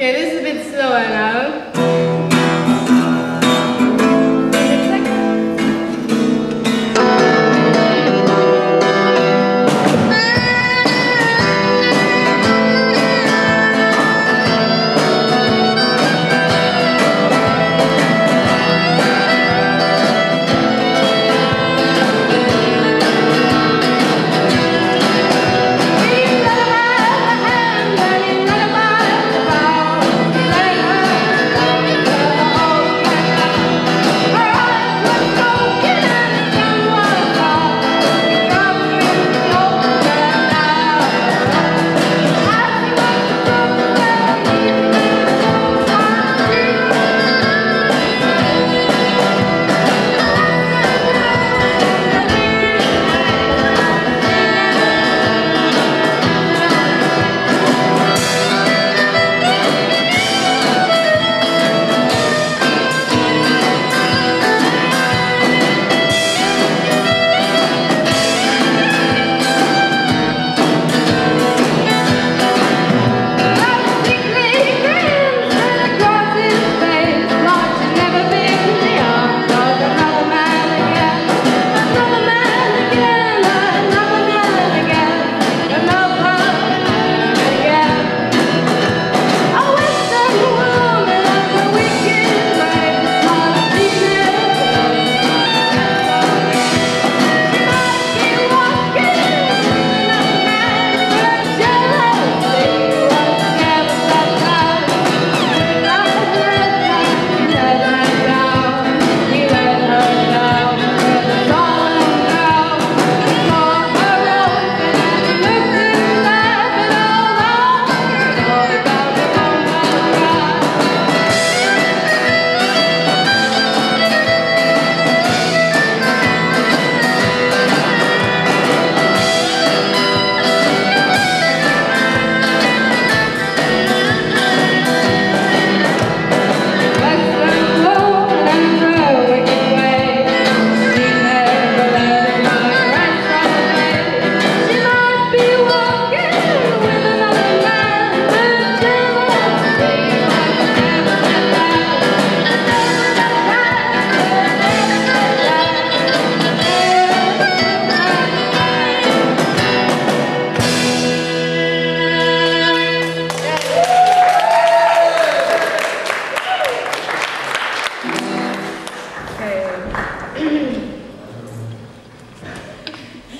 Okay, this is a bit slower now.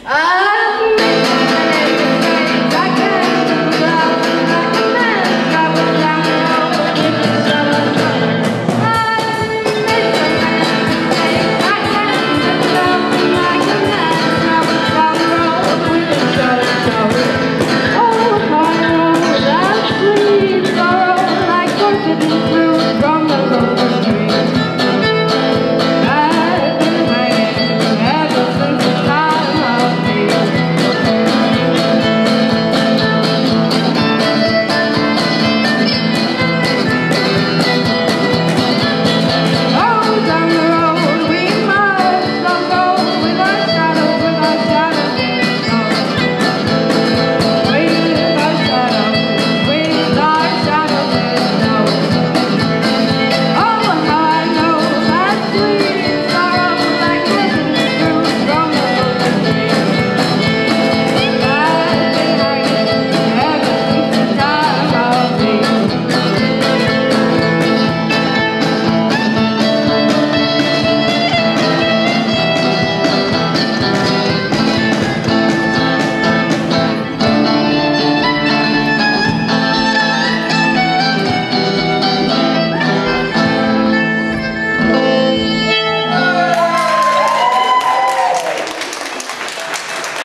啊